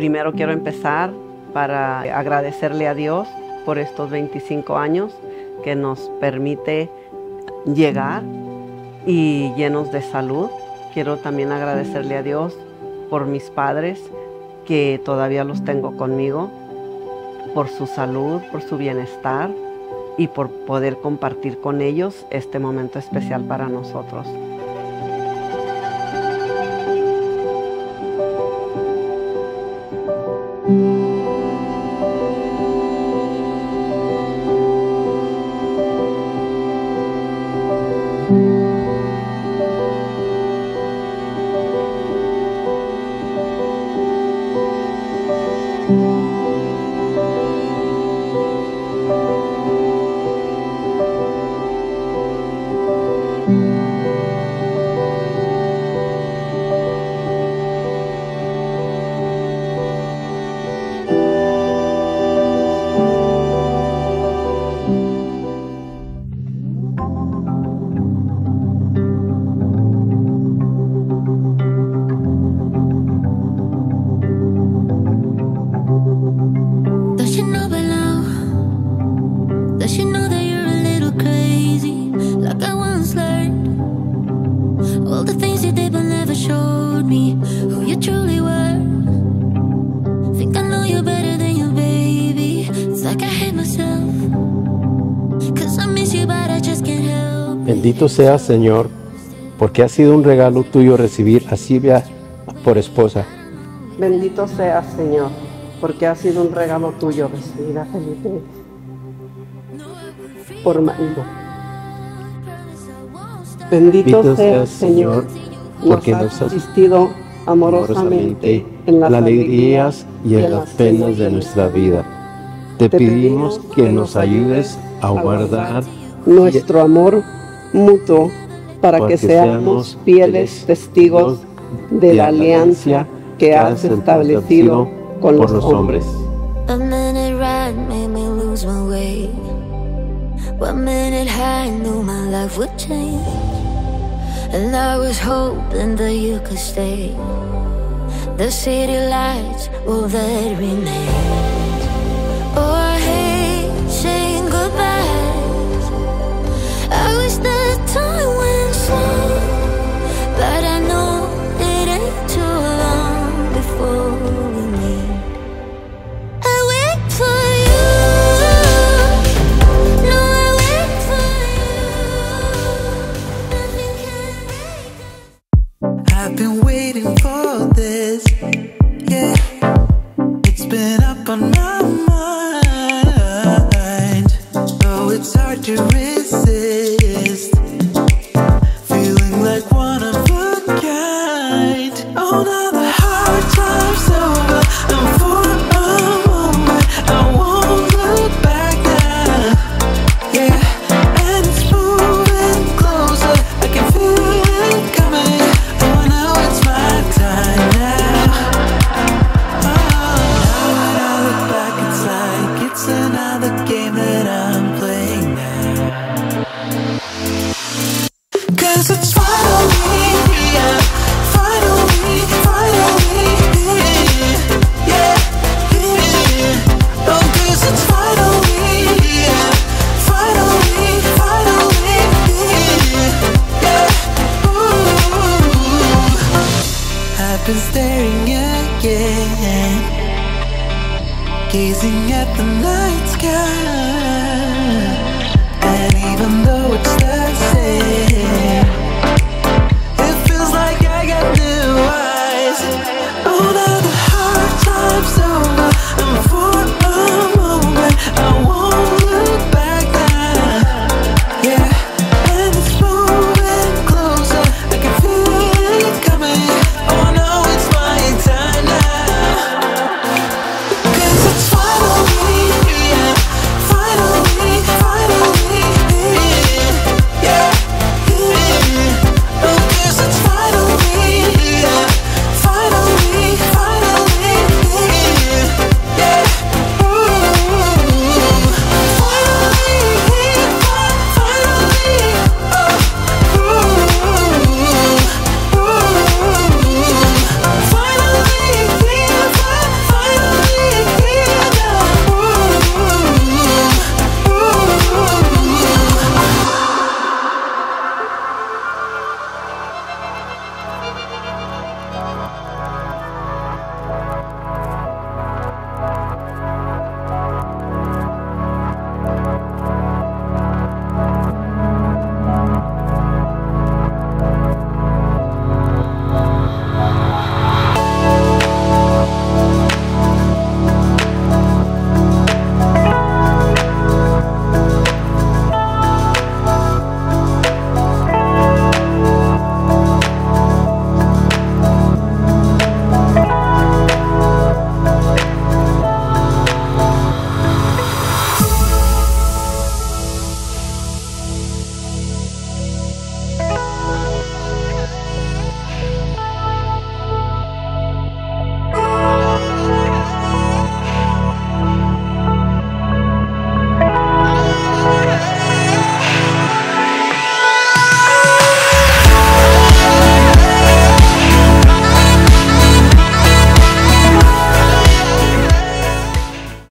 primero quiero empezar para agradecerle a Dios por estos 25 años que nos permite llegar y llenos de salud. Quiero también agradecerle a Dios por mis padres que todavía los tengo conmigo, por su salud, por su bienestar y por poder compartir con ellos este momento especial para nosotros. Bendito seas, Señor, porque ha sido un regalo tuyo recibir a Silvia por esposa. Bendito seas, Señor, porque ha sido un regalo tuyo recibir a Felipe por marido. Bendito Bendito seas, Señor, porque nos has asistido amorosamente en las alegrías y en las penas de nuestra vida. Te pedimos que nos ayudes a guardar nuestro amor mutuo para que seamos fieles testigos de la alianza que has establecido con los hombres. One minute high knew my life would change. And I was hoping that you could stay. The city lights will that remain. Oh, hate saying goodbyes. I wish the time went slow. But I know it ain't too long before we meet. I wait for you. No, I wait for you. I've been waiting game that I'm playing now. Cause it's finally here. Finally, finally here. Yeah, here. Oh, cause it's finally here. Finally, finally here. Yeah, ooh. I've been staring again, gazing at the night sky.